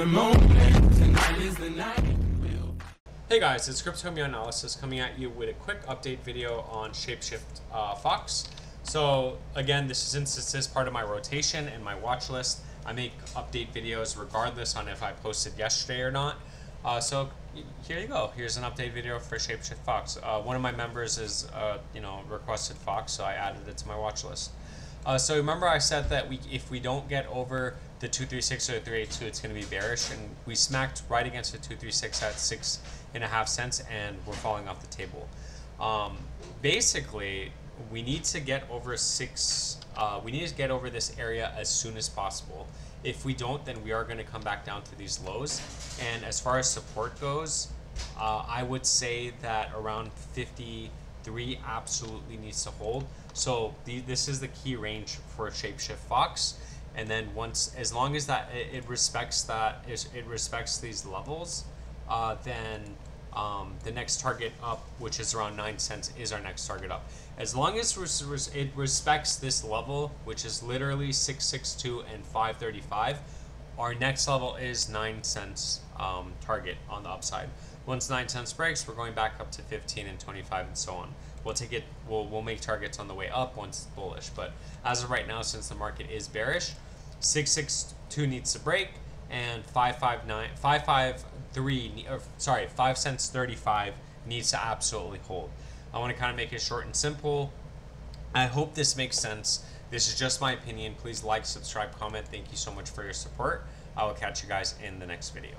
the moment, tonight is the night. Hey guys, it's CryptoMeownalysis coming at you with a quick update video on Shapeshift uh, Fox. So again, this is since this is part of my rotation and my watch list. I make update videos regardless on if I posted yesterday or not. Uh, so here you go. Here's an update video for Shapeshift Fox. Uh, one of my members is, uh, you know, requested Fox, so I added it to my watch list. Uh, so remember I said that we if we don't get over the 236 or the 382, it's going to be bearish, and we smacked right against the 236 at six and a half cents, and we're falling off the table. Um, basically, we need to get over six. Uh, we need to get over this area as soon as possible. If we don't, then we are going to come back down to these lows. And as far as support goes, uh, I would say that around 53 absolutely needs to hold. So the, this is the key range for a Shapeshift Fox. And then once as long as that it, it respects that it, respects these levels uh, then um, the next target up which is around 9 cents is our next target up. As long as res- res- it respects this level which is literally 662 and 535 our next level is 9 cents um, target on the upside once 9 cents breaks we're going back up to 15 and 25 and so on. We'll take it we'll, we'll make targets on the way up once it's bullish but as of right now since the market is bearish 662 needs to break and 559 553 or sorry 5 cents 35 needs to absolutely hold. I want to kind of make it short and simple. I hope this makes sense. This is just my opinion. Please like subscribe comment. Thank you so much for your support. I will catch you guys in the next video